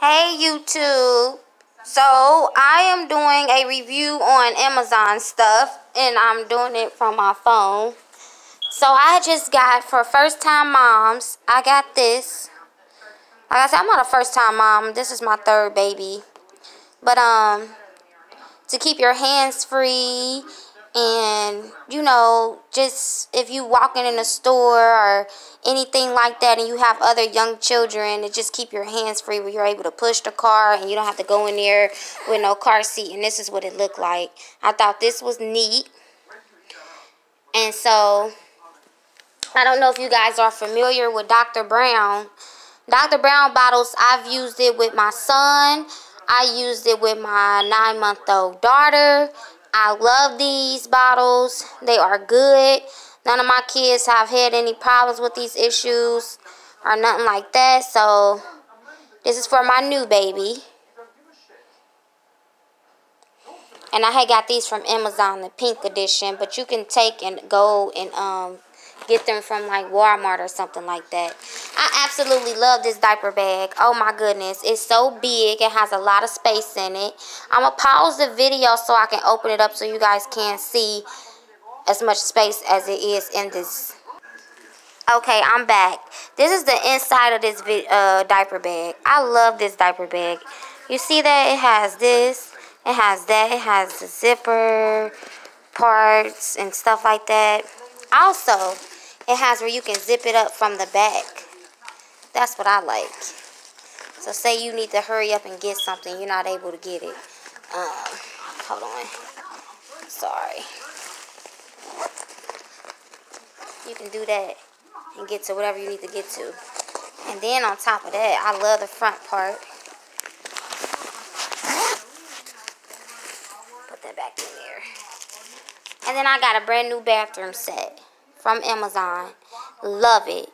Hey YouTube. So I am doing a review on Amazon stuff and I'm doing it from my phone. So I just got for first time moms, I got this. Like I said, I'm not a first time mom. This is my third baby. But um to keep your hands free and you know just if you walking in a store or anything like that and you have other young children to just keep your hands free where you're able to push the car and you don't have to go in there with no car seat. And this is what it looked like. I thought this was neat. And so i don't know if you guys are familiar with dr brown. Dr brown bottles i've used it with my son. I used it with my nine month old daughter I love these bottles. They are good. None of my kids have had any problems with these issues or nothing like that. So this is for my new baby. And I had got these from Amazon, the pink edition. But you can take and go and um, get them from like Walmart or something like that. I absolutely love this diaper bag. Oh my goodness. It's so big. It has a lot of space in it. I'm going to pause the video so I can open it up so you guys can see as much space as it is in this. Okay, I'm back. This is the inside of this uh, diaper bag. I love this diaper bag. You see that? It has this. It has that. It has the zipper parts and stuff like that. Also, it has where you can zip it up from the back. That's what I like. So say you need to hurry up and get something, you're not able to get it. Um, hold on. Sorry. You can do that and get to whatever you need to get to. And then on top of that, I love the front part. Put that back in there. And then I got a brand new bathroom set from Amazon. Love it.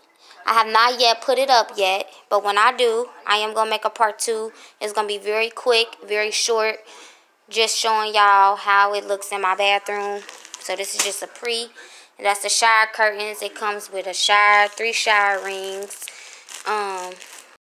I have not yet put it up yet, but when I do, I am going to make a part two. It's going to be very quick, very short, just showing y'all how it looks in my bathroom. So this is just a pre. That's the shower curtains. It comes with a shower, three shower rings. Um,